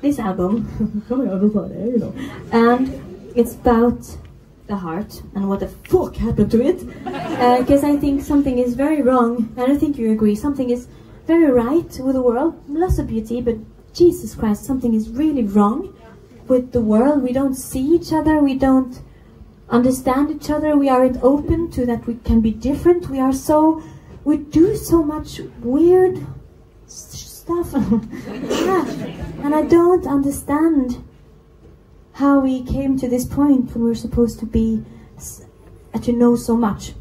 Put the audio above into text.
this album coming out on Friday, you know, and it's about the heart and what the fuck happened to it. Because uh, I think something is very wrong, and I think you agree. Something is very right with the world, lots of beauty, but Jesus Christ, something is really wrong with the world. We don't see each other. We don't understand each other. We aren't open to that we can be different. We are so, we do so much weird stuff. yeah. And I don't understand how we came to this point when we're supposed to be, to know so much.